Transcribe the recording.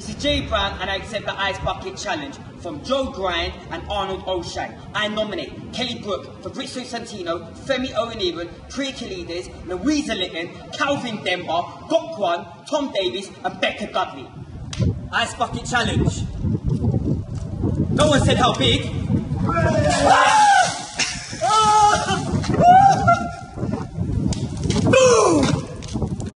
This is Jay Brown and I accept the Ice Bucket Challenge from Joe Grind and Arnold Oceng. I nominate Kelly Brook, Fabrizio Santino, Femi Oyeniran, Preeya Kalidas, Louisa Lytton, Calvin Demba, Gokwan, Tom Davis and Becca Dudley. Ice Bucket Challenge. No one said how big.